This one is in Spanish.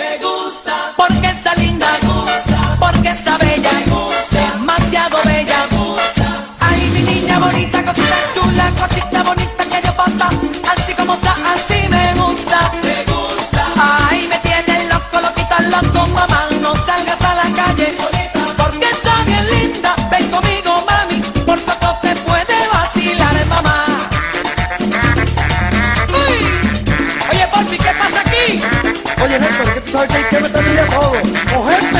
Me gusta. Porque está linda, me gusta. Porque está bella, me gusta. Demasiado bella, me gusta. Ay, mi niña bonita, cosita chula, cosita bonita Oye, Néstor, que tú sabes que hay que meterle a todo. Coger tela. Y